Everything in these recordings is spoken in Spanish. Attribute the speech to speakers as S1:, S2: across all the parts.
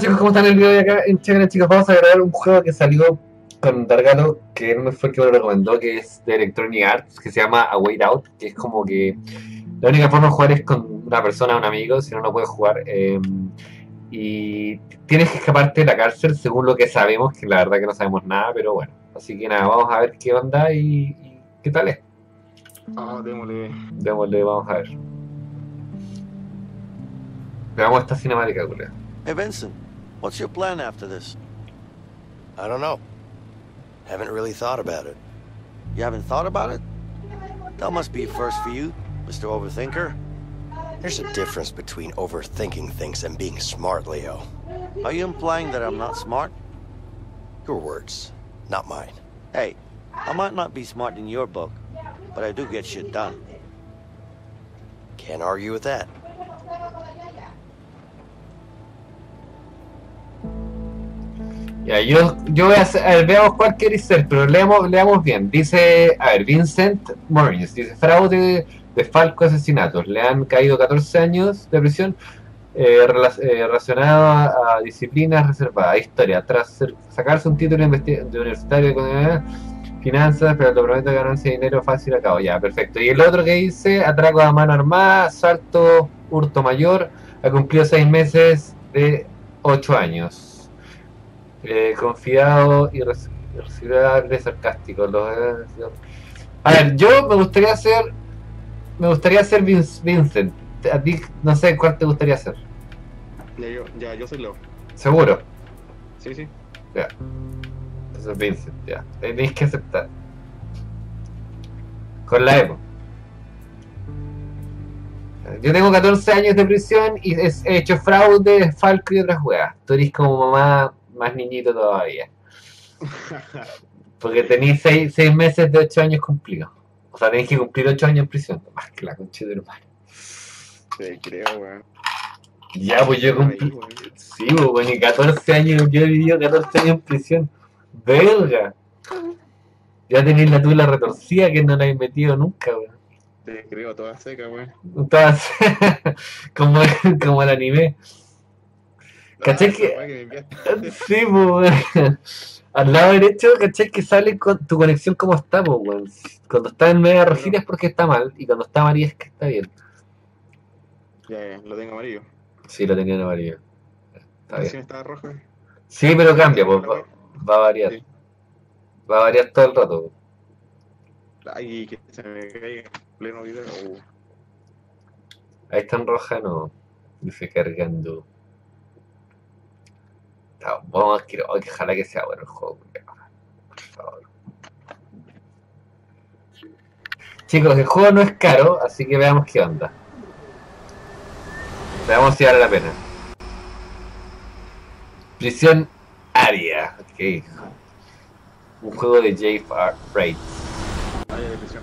S1: chicos, ¿cómo están el video de acá en Chile, chicos? Vamos a grabar un juego que salió con Dargalo, que no me fue el que me lo recomendó, que es de Electronic Arts, que se llama A Way Out, que es como que la única forma de jugar es con una persona, un amigo, si no, no puedes jugar. eh, y tienes que escaparte de la cárcel, según lo que sabemos, que la verdad que no sabemos nada, pero bueno. Así que nada, vamos a ver qué onda y, y qué tal es.
S2: Ah, démosle.
S1: Démosle, vamos a ver. Veamos esta cinemática.
S3: Hey, Vincent, what's your plan after this?
S4: I don't know. Haven't really thought about it.
S3: You haven't thought about it? That must be a first for you, Mr. Overthinker.
S4: There's a difference between overthinking things and being smart, Leo.
S3: Are you implying that I'm not smart?
S4: Your words, not mine.
S3: Hey, I might not be smart in your book, but I do get shit done.
S4: Can't argue with that.
S1: Ya, yo, yo voy a hacer, veamos cuál quiere ser, pero leamos, leamos bien. Dice, a ver, Vincent Morris, dice, fraude de Falco asesinatos. Le han caído 14 años de prisión eh, eh, relacionado a, disciplinas reservadas. Historia, tras sacarse un título de universitario con eh, finanzas, pero te prometo ganancia de dinero fácil a. Ya, perfecto. Y el otro que dice, atraco a mano armada, salto, hurto mayor, ha cumplido 6 meses de 8 años. Eh, confiado y irresistible, sarcástico. Los, eh, a ver, yo me gustaría hacer. Me gustaría Vin- Vincent. A ti, no sé cuál te gustaría hacer.
S2: Ya, yo, ya, yo soy Leo.
S1: Seguro.
S2: Sí, sí.
S1: Ya. Entonces Vincent, ya. Tenéis que aceptar. Con la Evo. Yo tengo 14 años de prisión y he hecho fraude, falco y otras weas. Tú eres como mamá más niñito todavía. Porque tenéis 6 meses de 8 años cumplidos. O sea, tenéis que cumplir 8 años en prisión. Más que la concha de hermano.
S2: Te creo, weón.
S1: Ya, pues yo cumplí. Sí, pues, bueno, y 14 años, yo he vivido 14 años en prisión. Verga. Ya tenéis la tula retorcida que no la he metido nunca, weón.
S2: Te creo, toda seca, weón.
S1: Todas- como, como el anime. ¿Cachai que-. Sí, pues. Al lado derecho, ¿cachai? Que sale con tu conexión como está, pues, weón. Cuando está en media rojita es porque está mal, y cuando está amarilla es que está bien.
S2: Ya, ya, lo tengo amarillo.
S1: Sí, lo tenía en amarillo. Está bien.
S2: estaba rojo.
S1: Sí, pero cambia, pues, va, va a variar.
S2: Sí.
S1: Va a variar todo el rato. pues.
S2: Ay, que se me caiga en pleno video.
S1: Ahí está en roja, no. Dice cargando. Vamos a que ojalá que sea bueno el juego. Por favor. Chicos, el juego no es caro, así que veamos qué onda. Veamos si vale la pena. Prisión Aria. Ok. Un juego de J. Freight.
S2: Ay, depresión.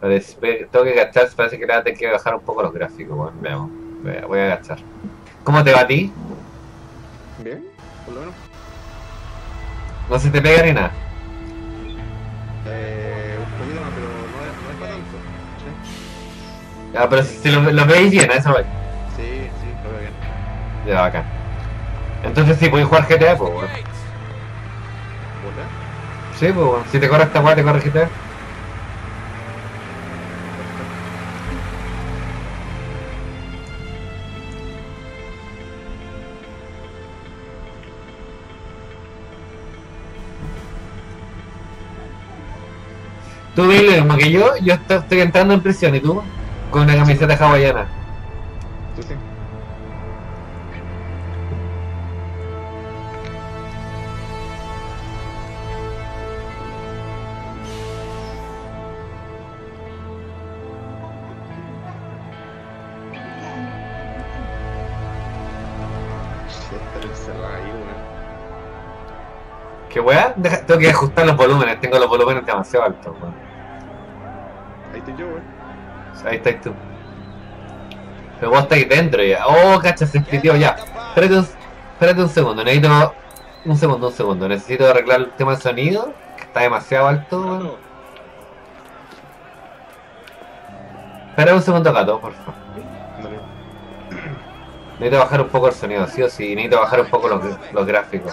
S1: Parece- ve- Tengo que agachar, parece que le voy a tener que bajar un poco los gráficos, bueno, veamos. Voy a agachar. ¿Cómo te va a ti?
S2: Bien, por lo menos.
S1: No se te pega ni nada.
S2: Eh, un poquito más, pero no es, no es para tanto. Sí,
S1: Ya, pero si, si lo, lo veis bien, a eso voy.
S2: sí, sí, lo veo bien.
S1: Ya, bacán. Entonces sí, puedes jugar GTA, pues, weón. Sí, pues. Si te corre esta weá, te corre GTA. Tú ves lo mismo que yo, yo esto- estoy entrando en prisión, ¿y tú? Con una camiseta hawaiana.
S2: Sí, sí.
S1: ¿Qué weá? Deja- tengo que ajustar los volúmenes, tengo los volúmenes demasiado altos, weón.
S2: Yo, weón.
S1: Ahí estás tú. Pero vos estáis dentro ya. Oh, cacha, se splitió ya. Espérate un, espérate un segundo, necesito. Un segundo, un segundo. Necesito arreglar el tema del sonido, que está demasiado alto, weón.
S2: Claro.
S1: Espera un segundo, gato, por favor. Necesito bajar un poco el sonido, sí o sí. Necesito bajar un poco los, los gráficos.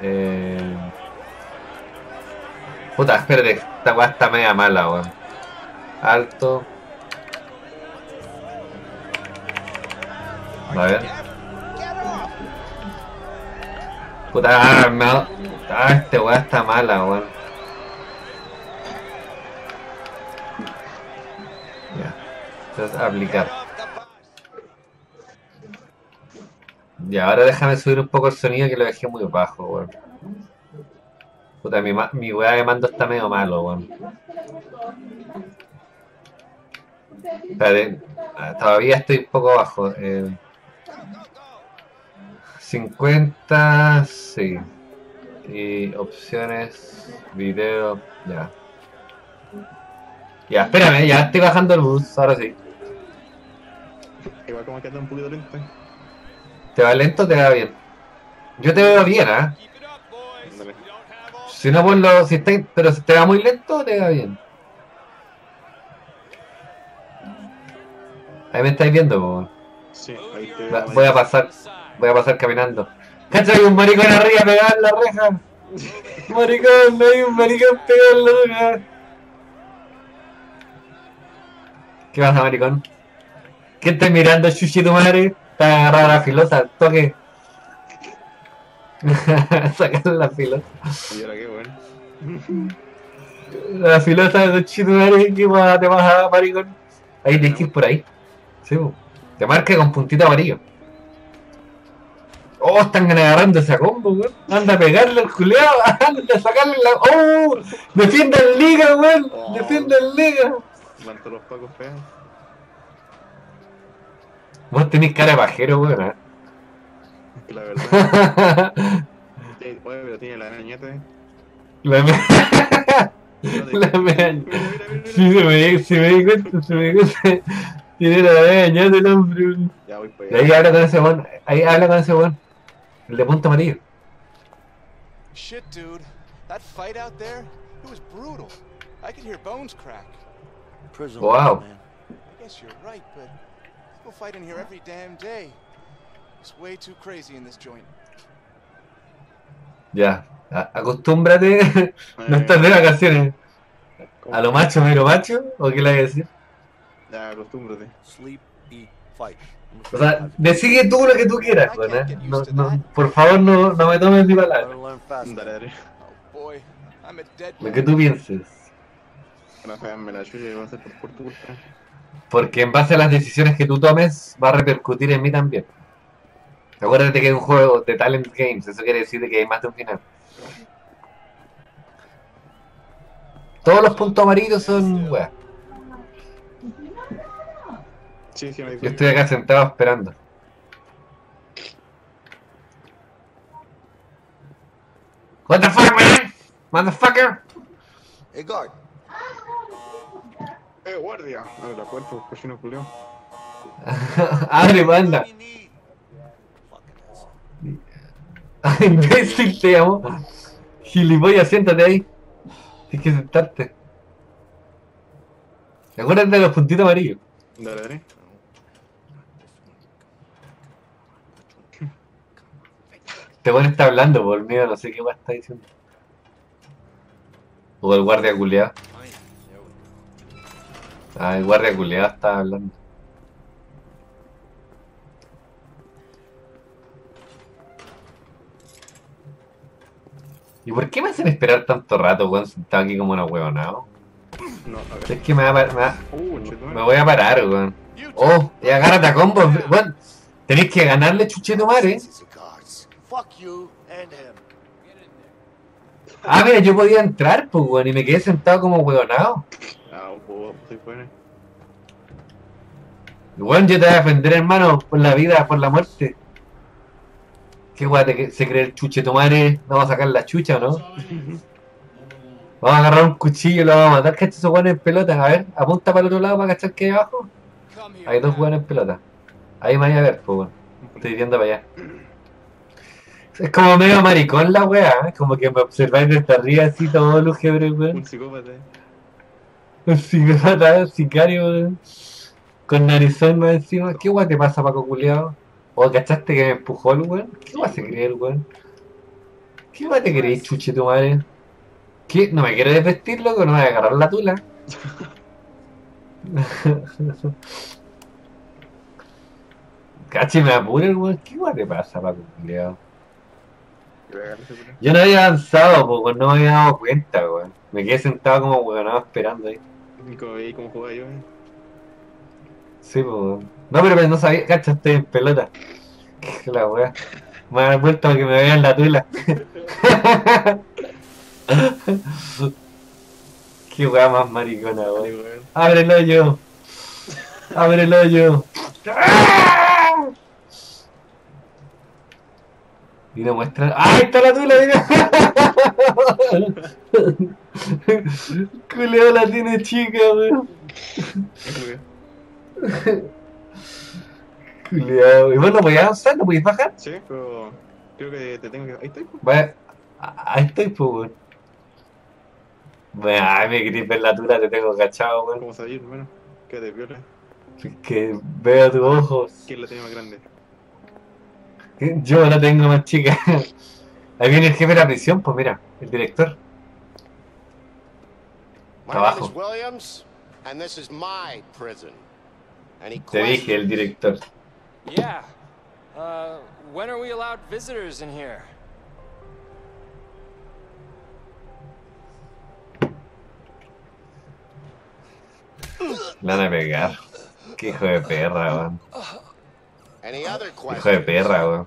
S1: Eh... Puta, espérate, esta weá está media mala, weón. Alto. A ver. Puta, ah, me ha- ah, este weá está mala, weón. Ya. Entonces, aplicar. Ya, ahora déjame subir un poco el sonido que lo dejé muy bajo, weón. Puta, mi, mi weá de mando está medio malo, weón. Espérate, ah, todavía estoy un poco bajo. Eh, 50, sí. Y opciones, video, ya. Ya, espérame, ya estoy bajando el bus, ahora sí.
S2: Igual como que anda un poquito lento. eh.
S1: ¿Te va lento o te va bien? Yo te veo bien, ¿ah?
S2: Ándale.
S1: Si no, ponlo, si está, pero si te va muy lento, te va bien. Ahí me estáis viendo, po.
S2: Sí, ahí te
S1: Va-. Voy a pasar, voy a pasar caminando. ¿Cacha? Hay un maricón arriba pegado en la reja. Maricón, hay un maricón pegado en la reja. ¿Qué pasa, maricón? ¿Qué estás mirando, chuchi tu madre? Está agarrada la filosa, toque. Sacar la filosa.
S2: Y ahora qué bueno.
S1: La filosa de ¿qué más te pasa, maricón? Ahí tienes que ir por ahí. Sí. Te marca con puntito amarillo. Oh, están agarrando esa combo, weón. Anda a pegarle al culeado, anda a sacarle la. ¡Oh! ¡Defiende el liga, weón!
S2: Oh.
S1: ¡Defiende el liga!
S2: Van todos los pacos feos.
S1: Vos tenés cara de pajero, weón.
S2: La verdad. Sí, Oye, pero tiene la arañeta, eh.
S1: La me... La me...
S2: Mira, mira, mira.
S1: Sí, se me, se me di cuenta, se me di cuenta. Tiene la araña del hombre.
S2: Ya voy para
S1: Y ahí habla con ese weón. Ahí habla con ese weón. El de punto amarillo.
S5: Shit, dude. That fight out there, it was brutal. I could hear bones crack.
S3: Prison
S1: Wow.
S3: man.
S5: I guess you're right, but people fight in here every damn day.
S1: Ya. A- acostúmbrate. no estás de vacaciones. ¿A lo macho, mero macho? ¿O qué le voy a decir?
S2: Ya, acostúmbrate.
S3: Sleep, eat, fight.
S1: O sea, decide tú lo que tú quieras. ¿eh? No, no, por favor, no, no me tomes mi palabra.
S5: Oh
S1: Lo que tú pienses. Porque en base a las decisiones que tú tomes, va a repercutir en mí también. Acuérdate que es un juego de Talent Games, eso quiere decir que hay más de un final. Todos los puntos amarillos son weas.
S2: Sí, sí, me
S1: Yo estoy acá sentado esperando. What the fuck, man? Motherfucker.
S3: Hey, guard.
S2: ¡Eh, guardia! Abre la puerta, cochino culeo.
S1: Abre, manda.
S3: What do you need? Fucking asshole.
S1: Imbécil, te amo. Gilipollas, siéntate ahí. Tienes que sentarte. Acuérdate de los puntitos amarillos.
S2: Dale, dale.
S1: Este weón está hablando, por miedo, no sé qué weón está diciendo. O el guardia culeado. Ah, el guardia culeado está hablando. ¿Y por qué me hacen esperar tanto rato, weón, sentado aquí como una huevonao?
S2: No.
S1: Es que me, va a par- me, va-
S2: Uh,
S1: me voy a parar, weón. Oh, y agárrate a combo, weón. Tenéis que ganarle
S3: and him.
S1: Ah, mira, yo podía entrar, pues, weón, y me quedé sentado como huevonao.
S2: Ah, soy bueno.
S1: Weón, yo te voy a defender, hermano, por la vida, por la muerte. ¿Qué te- se cree el chucheto madre? ¿Vamos a sacar la chucha o no? Vamos a agarrar un cuchillo y lo vamos a matar. ¿Cachai esos weones en pelota? A ver, apunta para el otro lado para cachar que hay abajo. Hay dos weones en pelota. Ahí me voy a ver, pues, weón. Estoy viendo para allá. Es como medio maricón la wea, ¿eh? como que me observáis desde arriba así todo lúgubre, weón.
S2: Un psicópata. eh.
S1: Un psicópata, sicario, weón. Con narizón más encima. ¿Qué guay te pasa, Paco culiao? ¿O cachaste que me empujó el weón? ¿Qué guay se cree el weón? ¿Qué guay te crees, chuche tu madre? ¿Qué? ¿No me quieres desvestir, loco? ¿No me voy a agarrar la tula? Cachi, me apura el weón. ¿Qué guay te pasa, Paco
S2: a culo.
S1: Yo no había avanzado, po, weón, no me había dado cuenta, weón. Me quedé sentado como weonado esperando ahí.
S2: Como cómo jugaba yo, eh.
S1: Sí, pues. No, pero no sabía, cacha, estoy en pelota. La weá. Me dar vuelta para que me vean la tula. Qué weá más maricona, weón. Abre el hoyo. Abre el hoyo. Y no muestra. ¡Ah, ahí está la tula! Mira. Culeo la tiene chica, weón. Culeado. Y bueno, voy a avanzar, no podéis bajar.
S2: Sí, pero creo que te tengo que. Ahí estoy.
S1: A- ahí estoy, pues, weón. Bueno, ay, me querés ver la tula, te tengo cachado, weón.
S2: ¿Cómo salir, hermano? Quédate viola.
S1: Es que veo tus ojos.
S2: ¿Quién la tiene más grande?
S1: Yo la tengo más chica. Ahí viene el jefe de la prisión, pues mira, el director.
S6: My
S1: Abajo.
S6: name is Williams, and this is my prison. Any
S1: Te dije, el director.
S7: Yeah. Uh, when are we allowed visitors in here?
S1: Le van a pegar. Qué hijo de perra, weón. Hijo de perra, weón.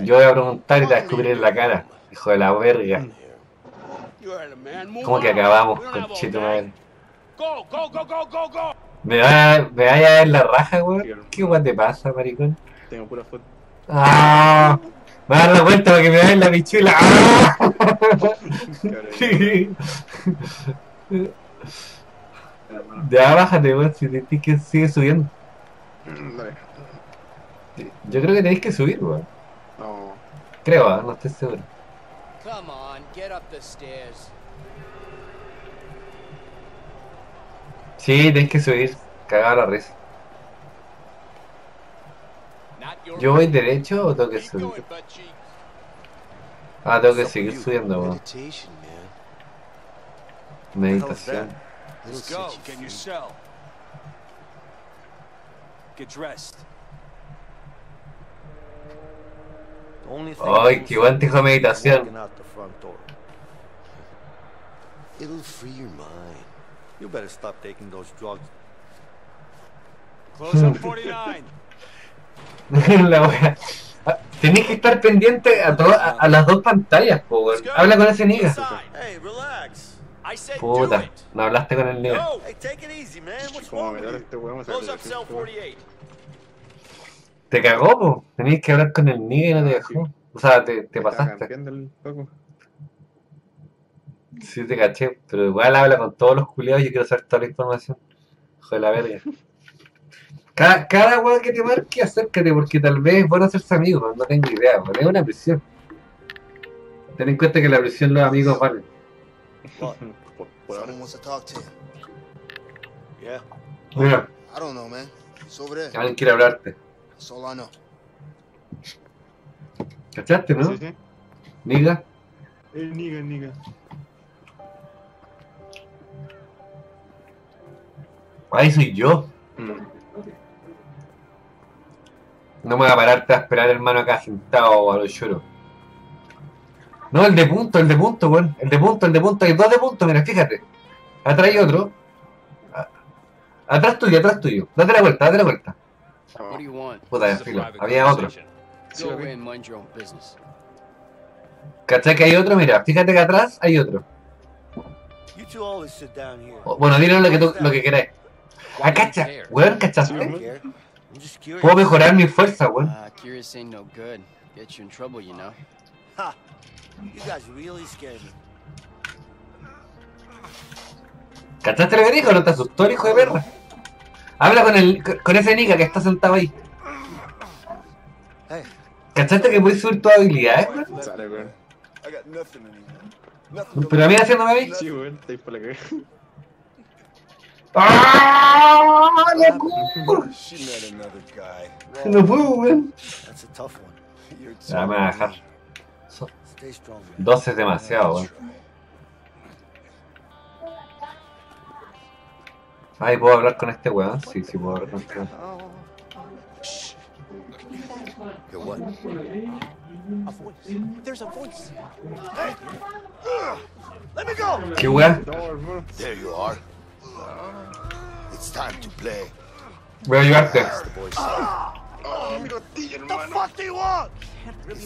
S1: Yo voy a preguntar y te voy a descubrir en la cara. Hijo de la verga. ¿Cómo que acabamos con chito madre?
S7: Go, go, go, go, go, go!
S1: ¿Me va- me vaya a ver la raja, weón? ¿Qué weón te pasa, maricón?
S2: Tengo pura foto.
S1: ¡Ah! Me va a dar la vuelta para que me vean la pichula. ¡Ah! ya bájate, weón, si te tienes que sigue subiendo.
S2: Dale.
S1: Yo creo que tenéis que subir, weón.
S2: No.
S1: Creo, ¿ah? no estoy seguro.
S7: Come on, get up the stairs.
S1: Sí, tenéis que subir. Cagado la risa. ¿Yo voy derecho o tengo que subir? Ah, tengo que seguir subiendo, weón. Meditación. Ay, qué buen meditación.
S4: The front door. It'll free your mind. You better stop taking those drugs.
S7: Close up 49.
S1: la wea. Ah, Tenéis que estar pendiente a, to- a, a las dos pantallas. Habla con ese nigga.
S4: Hey, relax.
S7: I said
S1: Puta, no hablaste con el nigga.
S7: Go.
S4: Hey, take it easy, man. What's
S2: Como
S4: wrong
S2: me
S4: with
S2: da
S4: you?
S2: este weón, me
S7: Close
S2: sale
S7: up cell 48.
S1: Te cagó, po. Tenías que hablar con el nigga y no te dejó. O sea, te, te pasaste. Sí, te caché. Pero igual habla con todos los culiados y yo quiero saber toda la información. Hijo de la verga. Cada, cada weón que te marque, acércate, porque tal vez es bueno hacerse amigos, no tengo idea, weón. Es una prisión. Ten en cuenta que en la prisión los amigos valen. Mira,
S8: I don't know, man. It's over there.
S1: alguien quiere hablarte. ¿Cachaste, no?
S2: Sí, sí.
S1: Niga.
S2: El niga, el niga.
S1: Ahí soy yo. No me voy a pararte a esperar, hermano, acá sentado a los lloros. No, el de punto, el de punto, weón. El de punto, el de punto. Hay dos de punto, mira, fíjate. Atrás hay otro. Atrás tuyo, atrás tuyo. Date la vuelta, date la vuelta. Puta, de filo. Había otro. ¿Cachai que hay otro? Mira, fíjate que atrás hay otro. Bueno, dinos lo que, tú, lo que queráis. Ah, cacha. Weón, ¿cachaste? Puedo mejorar mi fuerza, weón.
S7: Curious ain't no good. Get you in trouble, you know.
S4: Ha! You guys really scared me.
S1: ¿Cachaste lo que dijo? ¿No te asustó el hijo de perra? Habla con el con ese nica que está sentado ahí. ¿Cachaste que puedes subir
S3: anymore. Nothing to
S1: Pero a mí haciéndome a mí.
S2: Sí, weón, ahí por la.
S1: ¡Ah! ¡La cu-
S3: She met another guy.
S1: No puedo, weón.
S3: That's a tough one. You're
S1: Ya me voy a dejar.
S3: Stay strong. man.
S1: 12 es demasiado, weón. Ay, ¿puedo hablar con este weón? Sí, sí, puedo hablar con este weón.
S3: You're what?
S5: A voice. There's a voice.
S3: Let me go!
S1: ¿Qué weón?
S2: No, hermano.
S3: There you are. It's time to play.
S1: Voy a ayudarte.
S2: Oh, mi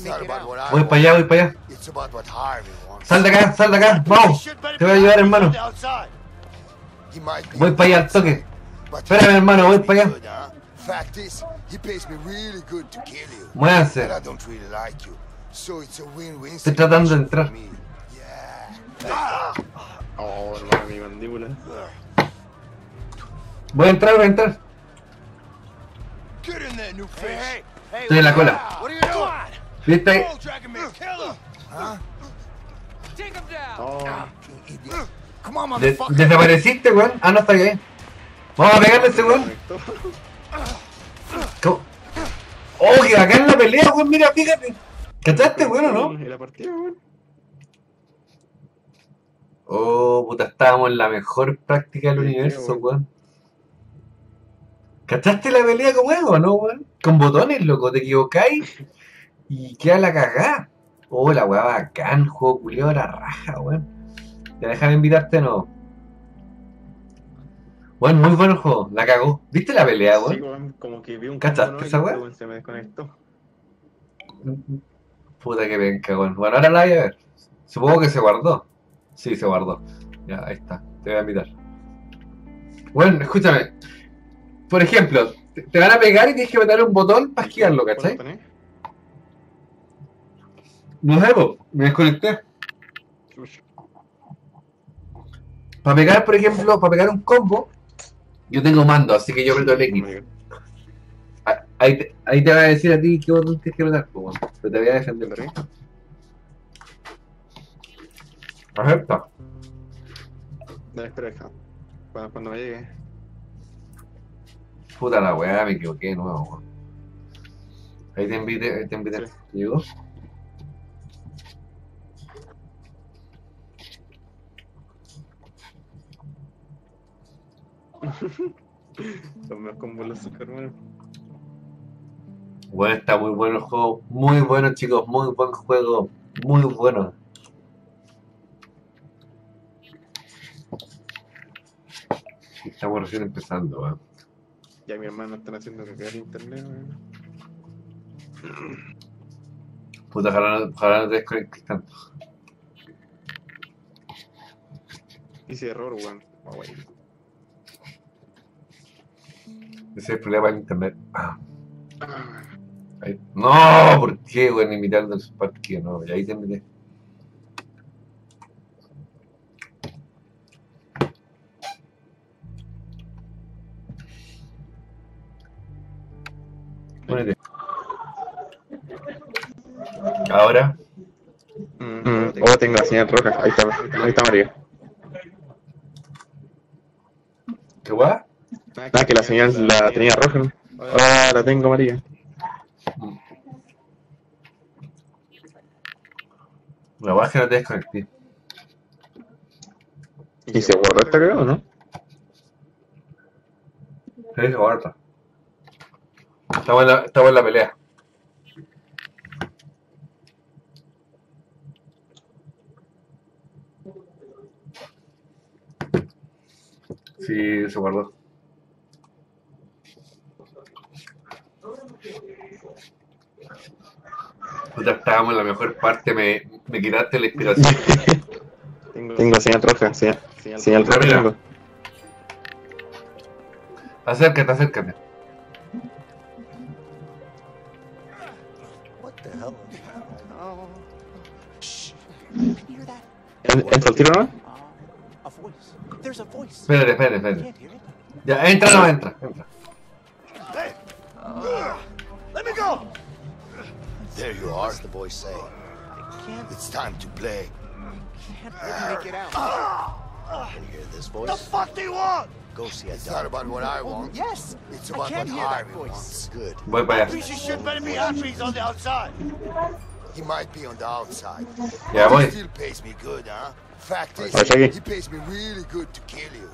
S2: hermano.
S1: Voy para allá, voy para allá. Sal de acá, sal de acá. Vamos. Te voy a ayudar, hermano. Voy para allá al toque. Espérame, hermano, voy para allá. Muévanse. Estoy tratando de entrar.
S3: Yeah.
S2: Oh, hermano, mi mandíbula.
S1: Voy a entrar, voy a entrar. Estoy en la cola. ¿Viste ahí?
S3: dragging me. Kill him. Huh?
S7: Take him down.
S3: Fucking idiot. Come on,
S1: De-
S3: motherfucker.
S1: desapareciste, weón. Ah, no está ahí. Vamos a pegarle a ese weón. Oh, que acá en la pelea, weón. Mira, fíjate. ¿Cachaste, weón, o no?
S2: La partida, weón.
S1: Oh, puta, estábamos en la mejor práctica del universo,
S2: weón.
S1: Weón. ¿Cachaste la pelea como es o no, weón? Con botones, loco, te equivocáis y queda la cagada. Oh, la weá bacán, juego culiao a la raja, weón. Ya déjame invitarte nuevo. Weón, muy buen juego, la cagó. ¿Viste la pelea,
S2: Sí,
S1: weón?
S2: weón, como que vi un
S1: ¿Cachaste
S2: ¿no?
S1: esa weá?
S2: weón, Se me desconectó.
S1: Puta que penca, weón. Bueno, ahora la voy a ver. Supongo que se guardó. Sí, se guardó. Ya, ahí está. Te voy a invitar. Bueno, escúchame. Por ejemplo, te te van a pegar y tienes que meter un botón para esquivarlo, ¿cachai? No sé, po, me desconecté. Para pegar, por ejemplo, para pegar un combo, yo tengo mando, así que yo aprieto el X. Ah, Ahí te, ahí te va a decir a ti qué botón tienes que apretar, po, pero te voy a defender.
S2: ¿Lo
S1: Acepta.
S2: Dale, espera, deja. Cuando, cuando me llegue.
S1: Puta la weá, me equivoqué de nuevo, weón. Ahí te invité, ahí te invité.
S2: Sí.
S1: ¿Llegó?
S2: Los combos hermano.
S1: Bueno, está muy bueno el juego. Muy bueno, chicos. Muy buen juego. Muy bueno. Estamos recién empezando, weón.
S2: Ya mi hermano están haciendo que el internet, weón.
S1: Puta, ojalá no, ojalá no te desconectes tanto.
S2: Hice error, weón. Ah, weón.
S1: Ese es el problema del internet. Ah. Ahí- No, ¿por qué, weón? Imitando el parque, no. Ahí te invité. Ahora.
S2: Mm, oh, tengo la señal roja. Ahí está, ahí está María.
S1: ¿Qué guay?
S2: Ah, que la señal la tenía roja, ¿no? Ahora la tengo María.
S1: La guay es que no te desconecté.
S2: ¿Y se guardó esta cagada, no?
S1: Sí, se guarda. Estamos en la, estamos en la pelea. Sí, se guardó. Puta, estábamos en la mejor parte, me, me quitaste la inspiración.
S2: Tengo señal roja, señal, señal roja.
S1: Mira.
S2: tengo.
S1: Acércate, acércate.
S2: ¿Entra el tiro, no?
S1: Espérate, espérate, espérate.
S5: Can't hear it.
S1: Ya, entra o no entra. entra.
S3: Hey! Let me go! There you are. As the boys say.
S5: Can't,
S3: It's time to play.
S5: I can't really make it out.
S3: Can you hear this voice? The fuck do you want?
S4: Go see a
S3: It's not about what I want.
S5: Oh, yes!
S3: It's
S5: I
S3: about
S5: can't
S3: what
S5: hear that
S3: Harvey
S5: voice.
S3: wants.
S4: Good.
S1: Voy para allá.
S3: Piece of shit better be happy he's on the outside. He might be on the outside.
S1: Yeah,
S3: But he still pays me good, huh? Fact is,
S9: Vaya aquí.
S3: he pays me really good to kill you.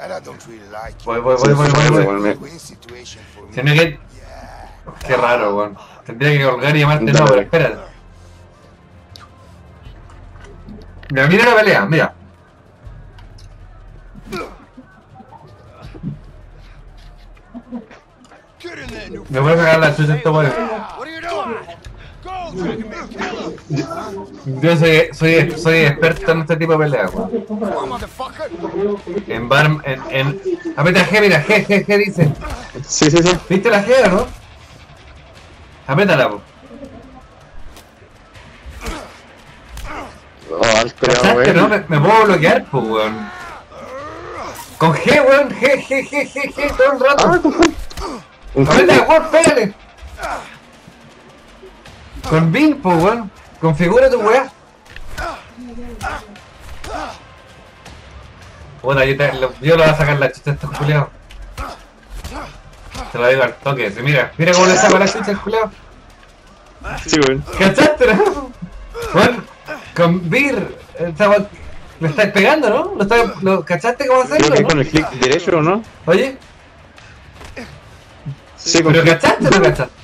S3: And I don't really like
S1: Voy,
S3: you.
S1: voy, voy, voy, voy, voy.
S9: Igual me-
S3: Win situation for me.
S1: Tiene que. Qué raro, weón. Tendría que colgar y llamarte no, pero espérate. Mira, mira la pelea, mira. Me voy a sacar la chucha a este weón. Yo soy, soy, soy experto en este tipo de peleas! En bar, en, en... Aprieta G, mira, G, G, G dice.
S9: Sí, sí, sí.
S1: ¿Viste la G no? Apriétala, po.
S9: Oh, al culiao,
S1: ¿Cachaste, no? Me, me puedo bloquear, pues, weón. Con G, weón, G, G, G, G, G, todo el rato.
S9: Ah, con
S1: weón, pégale. Con Bing, pues, weón. Configura tu weá. Puta, yo, te, lo, yo le voy a sacar la chucha a estos culiados. Te lo digo al toque. sí, Mira, mira cómo le saco la chucha al culiao.
S9: Sí, weón.
S1: ¿Cachaste, no? Bueno, con Beer, eh, estaba- le estáis pegando, ¿no? ¿Lo estáis- lo, ¿Cachaste cómo
S9: Creo que
S1: hacerlo,
S9: con
S1: no?
S9: el clic derecho, ¿o no?
S1: Oye,
S9: Sí, con
S1: ¿pero
S9: clic.
S1: cachaste o no cachaste?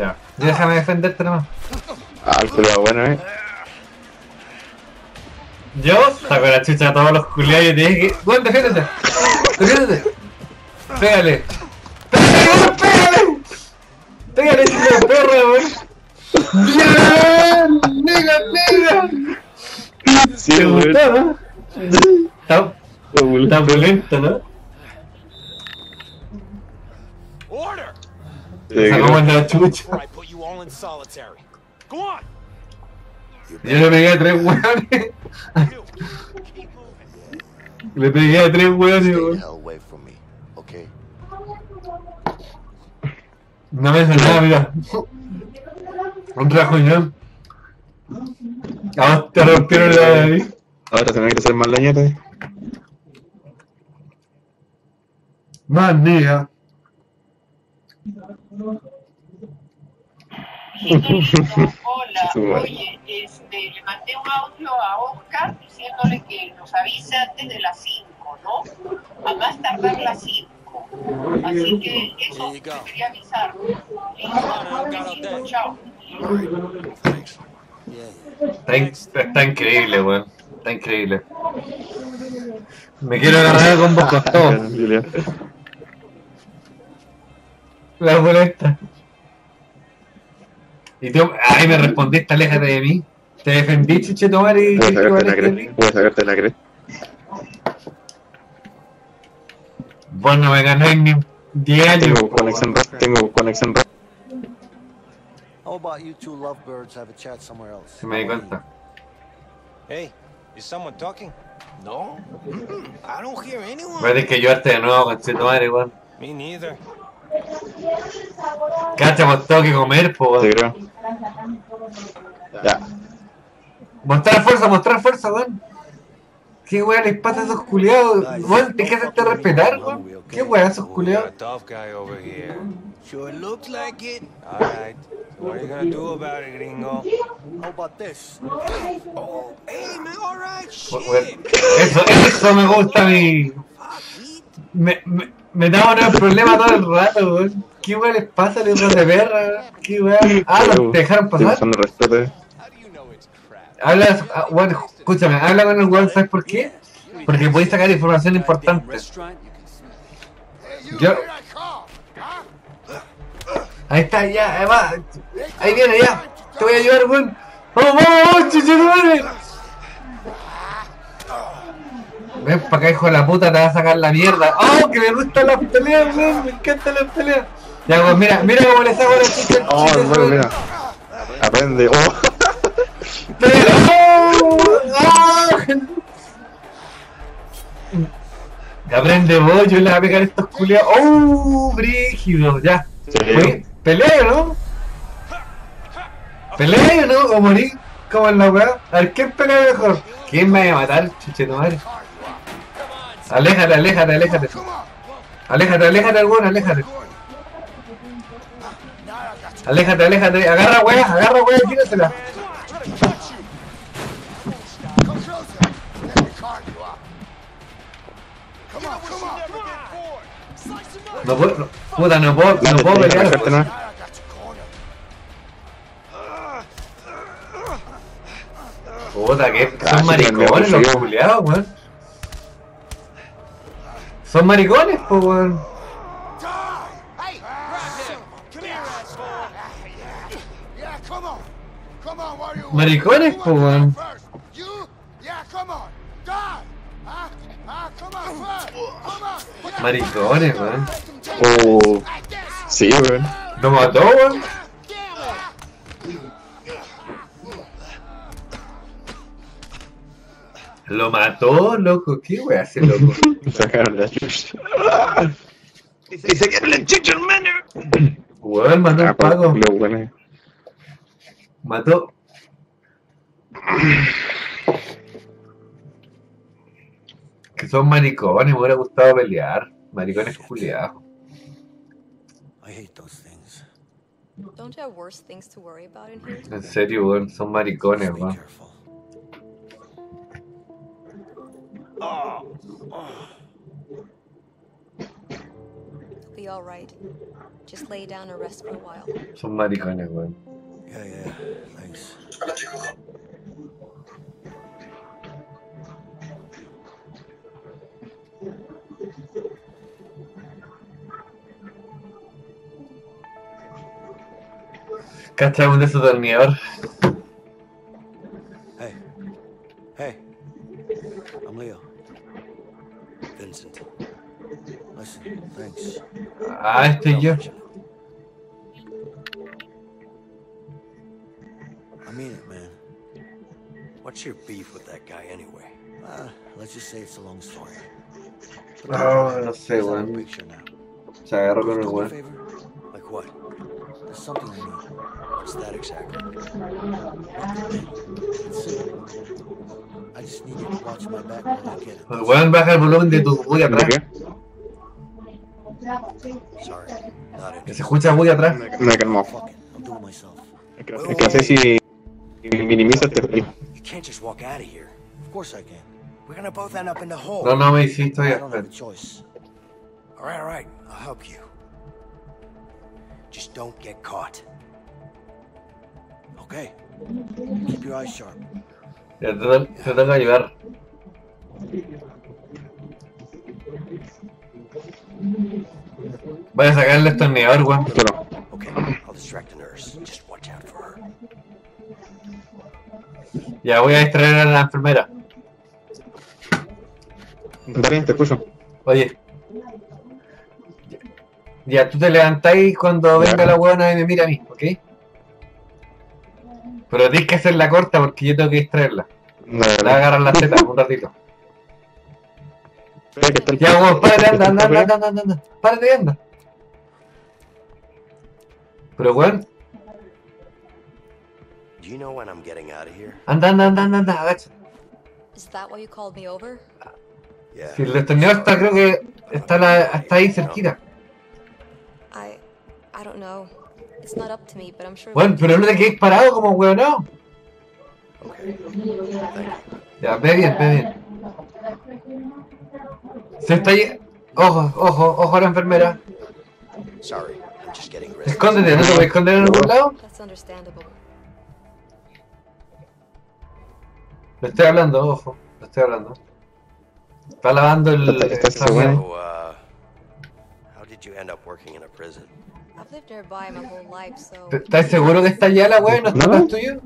S1: Ya, déjame defenderte nomás.
S9: Ah, el culiao, bueno, eh.
S1: Yo saco la chucha a todos los culiados y te dije que... Bueno, defiéndete. Defiéndete. Pégale. Pégale, pégale. Pégale, chico de perro, weón. Bien, nega, nega.
S9: Sí,
S1: ¿Te no? Está, está violento, ¿no? Sacamos la chucha. Yo le pegué a tres weones. Le pegué a tres weones? No me hace nada, mira. Un rajuñón. A vos te rompieron la nariz.
S9: Ahora me quiere hacer más lañeta, eh.
S1: Más nega.
S10: Hola, oye, este, le mandé un audio a Oscar diciéndole que nos avise antes de las 5, ¿no? A más tardar las 5. Así que eso te quería avisar. Listo, chao.
S1: Está, in- está increíble, weón. Está increíble. Me quiero agarrar con vos con todo.
S9: Julián.
S1: La boleta. Y tú, ay, me respondiste, aléjate de mí. Te defendí, chichetomar y
S9: Voy a sacarte la cresta. Voy a sacarte la cresta.
S1: Vos no me ganáis ni 10 años.
S9: Tengo conexión. Tengo conexión.
S11: How about you two lovebirds have a chat somewhere else?
S1: Se me di cuenta.
S7: Hey, is someone talking?
S5: No? I don't hear anyone.
S1: Voy a tener que ayudarte de nuevo, con chichetomar, weón.
S7: Me neither.
S1: Cacha, vos tengo que comer, po, weón.
S9: creo. Ya.
S1: Mostrar fuerza, mostrar fuerza, weón. ¿Qué weón les pasa a esos culiados? Weón, ¿te que hacerte respetar, weón? ¿Qué weón esos culiados?
S7: a tough guy over here.
S5: Sure looks like it.
S7: All right. What are you gonna do about it, gringo?
S11: How about this?
S5: Oh, hey, man, all right, shit.
S1: Eso, eso me gusta a mí. Me, me, me da un problema todo el rato, weón. ¿Qué weón les pasa, los hijos de perra? ¿Qué weón? Ah, ¿no ¿te dejaron pasar?
S9: respeto, eh.
S1: Habla, ah, weón, escúchame, habla con el weón, ¿sabes por qué? Porque podéis sacar información importante. Yo-? Ahí está, ya, ahí va. Ahí viene, ya. Te voy a ayudar, weón. ¡Vamos, vamos, vamos! Ven para acá, hijo de la puta, te va a sacar la mierda. ¡Oh, que me gustan las peleas, weón! Me encantan las peleas. Ya, pues mira, mira cómo le saco la chicha.
S9: Oh, mira. Aprende. Oh.
S1: ¡oh! Aprende vos, yo le voy a pegar estos culiados. ¡Oh! Brígido, ya.
S9: Sí.
S1: Oye, ¿Pelea o no? ¿Pelea o no? ¿O morí? como en la weá? A ver, ¿quién pelea mejor? ¿Quién me va a matar, chucheto madre? Aléjate, aléjate, aléjate. Aléjate, aléjate, algún, aléjate. Aléjate, aléjate. Agarra, wea, agarra,
S3: come on.
S1: No puedo, no, puta, no puedo, no puedo pelear. Puta, que son maricones los culiados, weón.
S3: Want?
S1: Maricones,
S3: wants
S1: weón.
S3: Come on. Yeah.
S1: Maricones, weón.
S9: Oh, sí, weón.
S1: Lo mató, weón. Lo mató, loco. ¿Qué wea hace, loco?
S9: Sacaron la chucha. Y se quedó la chucha, hermano.
S1: Weón, mató
S9: Ah,
S1: al Paco.
S9: Lo bueno.
S1: Mató. Que son maricones, me hubiera gustado pelear. Maricones culiados.
S11: I hate those things.
S12: Don't you have worse things to worry about in here?
S1: En serio, weón, son maricones, weón.
S12: Be all right. Just lay down and rest for a while.
S1: Son maricones, weón.
S11: Yeah, yeah. Thanks.
S1: ¿Cachai un destornillador?
S11: Hey. Thanks.
S1: Ah, este y yo.
S11: I mean it, man.
S4: What's your beef with that guy anyway?
S11: Uh, let's just say it's a long story.
S1: No, no sé, weón. Se agarró con el weón.
S4: Like what?
S11: There's something I need.
S4: What's that exactly?
S11: It's simple. I just need you to watch my back while I get it.
S1: Weón baja el volumen de tu bulla
S9: ¿De
S1: atrás.
S9: qué?
S1: Que se escucha bulla atrás.
S9: Me calmó. Es que sé si minimiza este frío.
S4: You can't just walk out of here.
S11: Of course I can.
S4: We're gonna both end up in the hole.
S1: No, no me hiciste
S11: I
S1: todavía.
S11: don't have a choice.
S4: All right, all right. I'll help you. Just don't get caught.
S11: Okay. Keep your eyes sharp.
S1: Ya te, te tengo que ayudar. Voy a sacar el destornillador, weón.
S9: Pero,
S4: Okay, I'll distract the nurse. Just watch out for her.
S1: Ya voy a distraer a la enfermera.
S9: Dale, te escucho.
S1: Oye. Ya, tú te levantáis cuando venga la weona y me mira a mí, ¿ok? Pero tienes que hacerla corta porque yo tengo que distraerla. Le voy a agarrar la teta un ratito.
S9: Espera que está el-
S1: Ya, weón, párate, anda, anda, anda, anda, anda, anda. Párate y anda. Pero weón,
S4: Do you know when I'm getting out of here?
S1: anda, anda, anda, anda, anda, agacha.
S12: Is that why you called me over?
S4: Yeah.
S1: Si el destornillador está, creo que está, la, está ahí cerquita.
S12: I I don't know. It's not up to me, but I'm sure
S1: Weón, pero no te quedes parado como weón, no. Ya, ve bien, ve bien. Se está ahí. Ojo, ojo, ojo a la enfermera.
S4: Sorry, I'm just getting ready.
S1: Escóndete, ¿no te puedes esconder en algún lado?
S12: that's understandable.
S1: Le estoy hablando, ojo, le estoy hablando. Está lavando el.
S4: So, uh, how did you end up working in a prison?
S12: I've lived nearby my whole life, so
S1: ¿Estás seguro que está allá la weá y no está
S9: No.
S1: tuyo?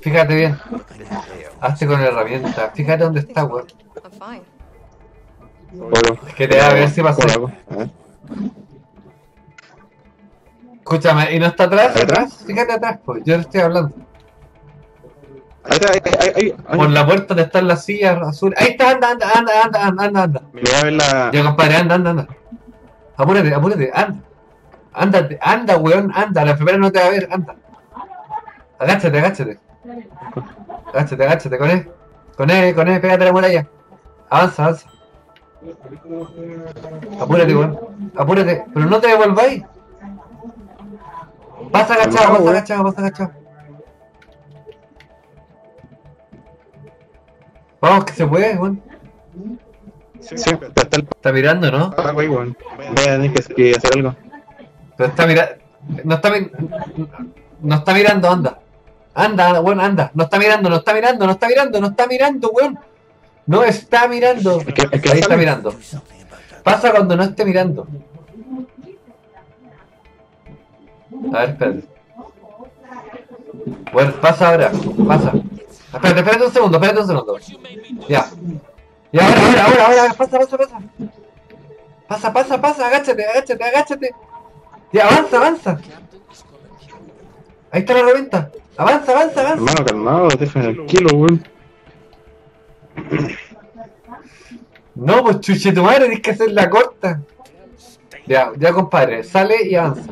S1: Fíjate bien. Hazte con la herramienta. Fíjate dónde está, weón. Es que te va a ver si pasó.
S9: ¿Cómo hago? A ver.
S1: Escúchame, ¿y no está atrás?
S9: ¿Atrás?
S1: ¿Atrás? Fíjate atrás, pues, yo le estoy hablando.
S9: Ahí está, ahí, ahí, ahí, ahí.
S1: Por la puerta donde están las sillas azules. Ahí está, anda, anda, anda, anda, anda, anda, anda.
S9: Me voy a ver la.
S1: Ya, compadre, anda, anda, anda. Apúrate, apúrate, anda. Ándate, anda, weón, anda. La enfermera no te va a ver, anda. Agáchate, agáchate. Agáchate, agáchate con él. Con él, con él, pégate la muralla. Avanza, avanza. Apúrate, weón. Apúrate. Pero no te devolváis. Pasa agachado, pasa agachado, pasa agachado. Vamos, que se puede, weón.
S9: Sí, pero está el
S1: Está mirando, ¿no?
S9: Ah, güey, weón. Voy a tener que, que hacer algo.
S1: Pero está mirando. No está, mi- no está mirando, anda. Anda, weón, anda. No está mirando, no está mirando, no está mirando, no está mirando, weón. No está mirando.
S9: Es que- es que
S1: Ahí está mirando. Pasa cuando no esté mirando. A ver, espérate. Bueno, pasa ahora. Pasa. Espérate, espérate un segundo, espérate un segundo. Ya. Ya, ahora, ahora, ahora, ahora. Pasa, pasa, pasa. Pasa, pasa, pasa. Agáchate, agáchate, agáchate. Ya, avanza, avanza. Ahí está la reventa. Avanza, avanza, avanza.
S9: Hermano, calmado, déjame tranquilo, weón.
S1: No, pues chuche tu madre, tienes que hacer la corta. Ya, ya compadre, sale y avanza.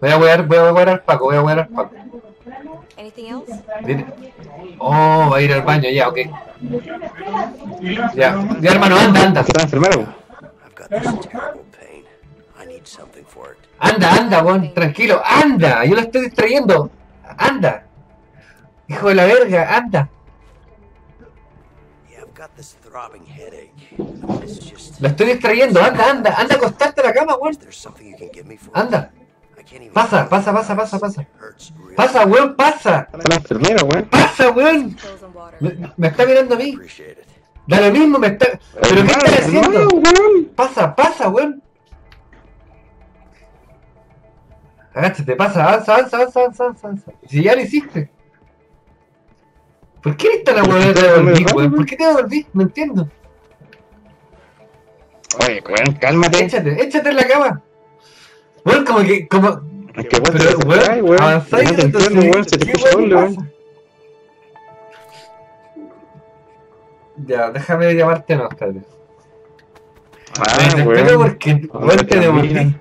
S1: Voy a wear, voy a wear al Paco, voy a wear al Paco.
S12: Anything else?
S1: Dile- Oh, va a ir al baño, ya, ok. Ya, ya hermano, anda, anda.
S9: Está enfermero.
S4: I've got this terrible pain. I need something for it.
S1: Anda, anda, weón, tranquilo, anda, yo lo estoy distrayendo. Anda. Hijo de la verga, anda. Lo estoy distrayendo, anda, anda, anda a acostarte a la cama, weón. Anda. Pasa, pasa, pasa, pasa, pasa. Pasa, weón, pasa.
S9: Está la enfermera, weón.
S1: Pasa, weón. Me, me está mirando a mí. Da lo mismo, me está. ¿Pero qué estás haciendo? Pasa, pasa, weón. Agáchate, pasa, avanza, avanza, avanza, avanza, avanza, avanza. Si ya lo hiciste. ¿Por qué eres tan weón te devolví, weón? ¿Por qué te devolví? No entiendo.
S9: Oye, weón, cálmate.
S1: Échate, échate en la cama. Weón, como que, como.
S9: Es que weón,
S1: Pero,
S9: te
S1: weón,
S9: weón.
S1: avanzáis
S9: Ya te
S1: entonces,
S9: entiendo, weón. Se te.
S1: Ya, déjame llamarte no, espérate. Me
S9: Ah,
S1: desespero
S9: weón.
S1: porque, weón, te devolví.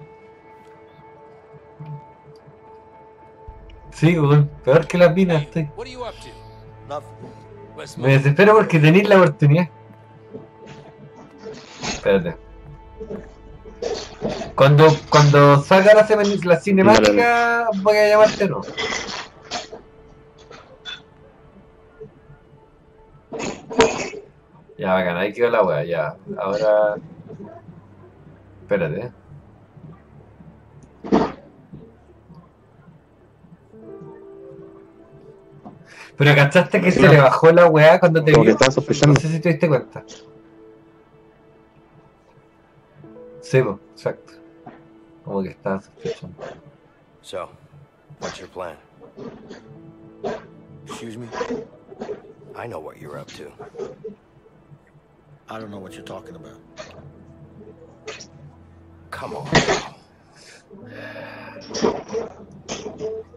S1: Sí, weón, peor que las minas estoy. Me desespero porque tenéis la oportunidad. Espérate. Cuando, cuando salga la, la cinemática, voy a llamarte no. Ya, bacán, ahí quedó la wea, ya. Ahora. Espérate, Pero cachaste que se le bajó la weá cuando te
S9: Como
S1: vio.
S9: estaba sospechando.
S1: No sé si te diste cuenta. Sí, po, exacto. Como que estaba sospechando.
S4: So, what's your plan?
S11: Excuse me?
S4: I know what you're up to.
S11: I don't know what you're talking about.
S4: Come on.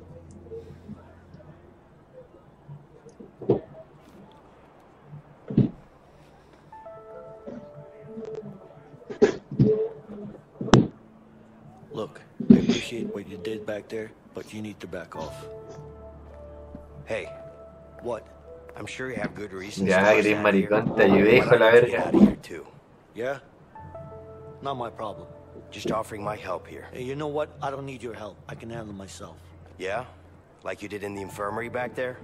S11: Look, I appreciate what you did back there, but you need to back off.
S4: Hey,
S11: What?
S4: I'm sure you have good reasons.
S1: Ya,
S4: to
S1: gris
S4: stand here,
S1: maricón, te ayudé, hijo
S4: but
S1: de la
S4: I need to get
S1: verga.
S4: out of here too.
S11: Yeah? Not my problem.
S4: Just offering my help here.
S11: Hey, you know what? I don't need your help. I can handle myself.
S4: Yeah? Like you did in the infirmary back there?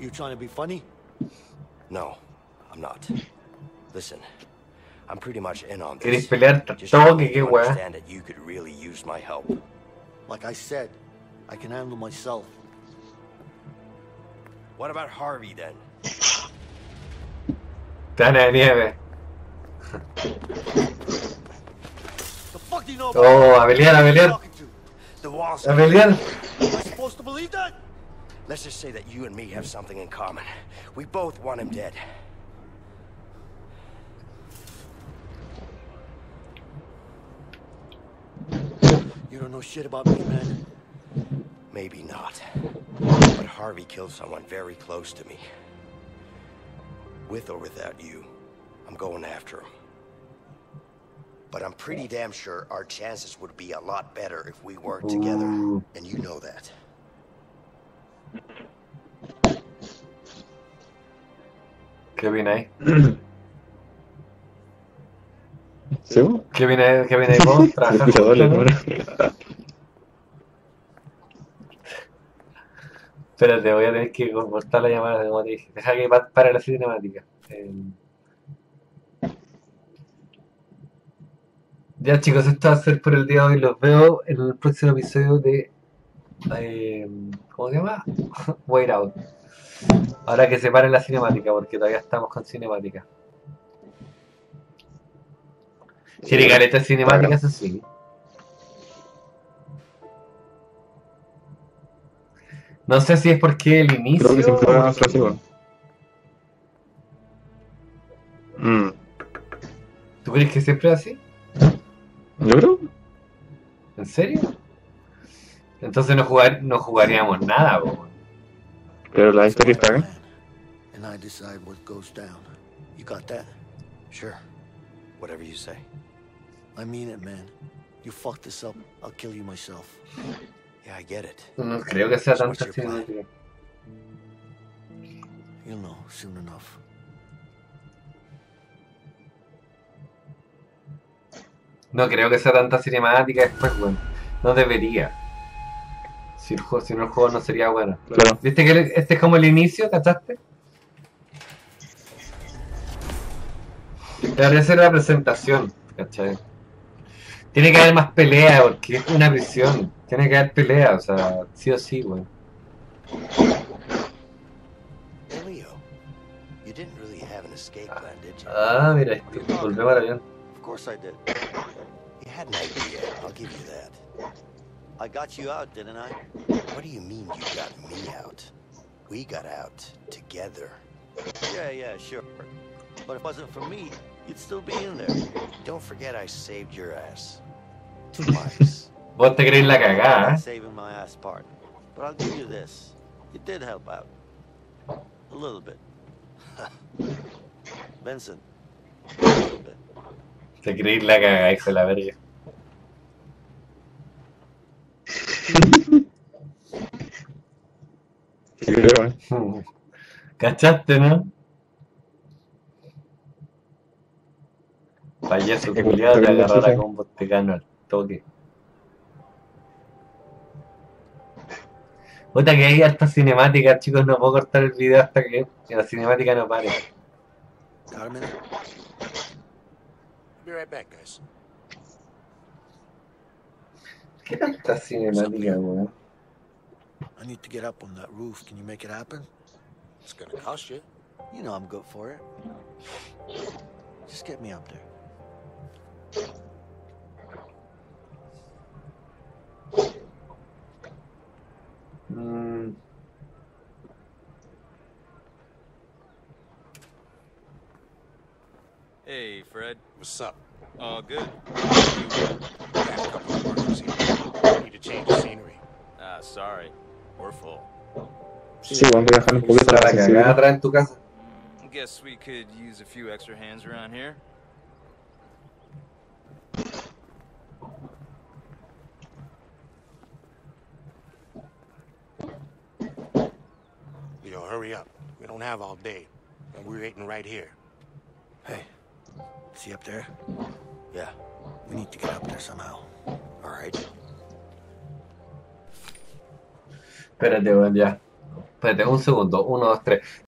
S11: You trying to be funny?
S4: No, I'm not. Listen, I'm pretty much in on
S1: ¿Querés
S4: this.
S1: pelear
S4: Just
S1: todo?
S4: need
S1: que qué
S4: understand that you could really use my help.
S11: Like I said, I can handle myself.
S4: What about Harvey then?
S1: Tana de nieve.
S11: The fuck do you know about
S1: Oh, a pelear, a pelear.
S11: talking to?
S4: The walls.
S1: A pelear.
S11: Am I supposed to believe that?
S4: Let's just say that you and me have something in common. We both want him dead.
S11: You don't know shit about me, man.
S4: Maybe not. But Harvey killed someone very close to me. With or without you, I'm going after him. But I'm pretty damn sure our chances would be a lot better if we worked together, and you know that.
S1: Qué.
S9: ¿Sí?
S1: ¿Qué opináis, qué opináis vos? Espérate, voy a tener que cortar la llamada, como te dije. Deja que pa- pare la cinemática. Eh, Ya chicos, esto va a ser por el día de hoy. Los veo en el próximo episodio de... eh, ¿Cómo se llama? Wait Out. Ahora que se pare la cinemática, porque todavía estamos con cinemática. Tiene caleta de cinemática, eso sí. No sé si es porque el inicio...
S9: Creo que siempre así, weón. Mm,
S1: ¿Tú crees que siempre es así?
S9: Yo creo.
S1: ¿En serio? Entonces no, jugar, no jugaríamos nada, po.
S9: Pero la historia está acá.
S11: And I decide what goes down. You got that?
S4: Sure. Whatever you say.
S11: I mean it, man. You fuck this up, I'll kill you myself.
S4: Yeah, I get it.
S1: No creo que sea
S4: So
S1: cinemática.
S11: You'll know soon enough.
S1: No creo que sea tanta cinemática después, weón. No debería. Si, el juego, si no el juego no sería bueno.
S9: Claro.
S1: ¿Viste que este es como el inicio, cachaste? Debería ser la presentación, ¿cachai? Tiene que haber más pelea porque es una prisión. Tiene que haber pelea, o sea, sí o sí,
S4: you?
S1: Ah, mira esto. Volvemos al avión.
S11: Of course I did.
S4: You had an idea, I'll give you that.
S11: I got you out, didn't I?
S4: What do you mean you got me out? We got out together.
S11: Yeah, yeah, sure. But if it wasn't for me, you'd still be in there.
S4: Don't forget I saved your ass. Twice.
S1: Vos te creéis la cagada, ¿eh?
S11: Saving my ass part. But I'll give you this. You did help out. A little bit. Vincent. A little bit.
S1: Te creéis la cagada, hijo de la verga.
S9: Sí, creo, eh.
S1: ¿Cachaste, no? Payaso culiado te agarrará con botecano al toque. Puta que hay harta cinemática, chicos, no puedo cortar el video hasta que la cinemática no pare.
S11: Minute?
S6: Be right back, guys.
S1: ¿Qué tanta cinemática, weón?
S11: I need to get up on that roof. Can you make it happen?
S6: It's gonna cost you.
S11: You know I'm good for it. Just get me up there.
S1: Mm,
S13: Hey, Fred.
S6: What's up?
S13: All good.
S6: I have a couple of workers here. Need to change the scenery.
S13: Ah, sorry. We're full.
S9: Sí, weón, voy a dejar un poquito
S1: está
S9: la
S1: la cagada
S9: sensibilidad.
S1: atrás en tu casa.
S13: Guess we could use a few extra hands around here.
S6: You know, hurry up. We don't have all day. And we're waiting right here.
S11: Hey, see up there? Yeah, we need to get up there somehow.
S4: All right.
S1: Espérate, weón, ya. Espérate, un segundo. Uno, dos, tres.